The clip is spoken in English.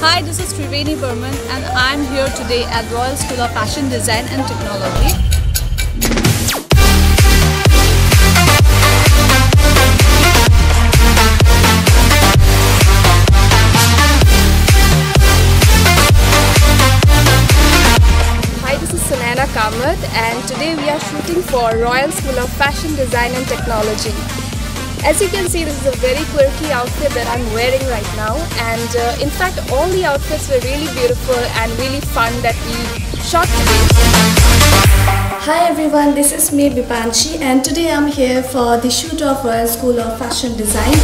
Hi, this is Triveni Burman and I'm here today at Royal School of Fashion Design and Technology. Kamath and today we are shooting for Royal School of Fashion Design and Technology. As you can see, this is a very quirky outfit that I'm wearing right now and uh, in fact all the outfits were really beautiful and really fun that we shot today. Hi everyone, this is me Bipanchi and today I'm here for the shoot of Royal School of Fashion Design.